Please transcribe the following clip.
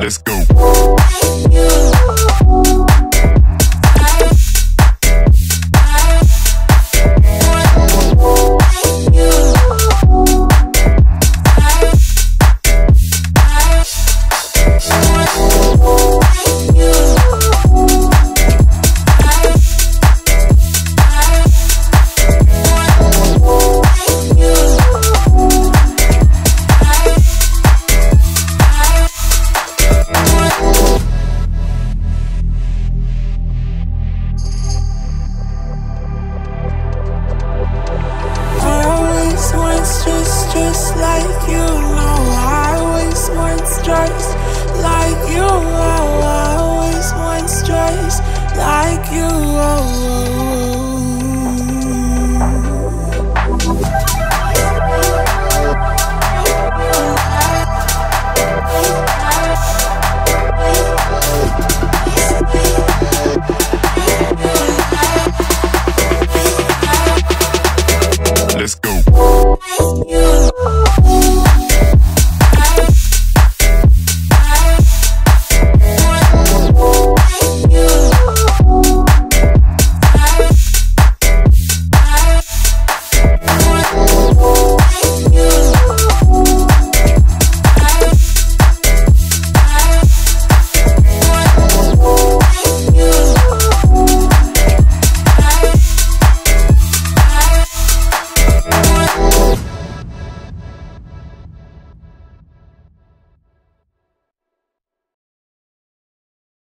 Let's go. Just like you.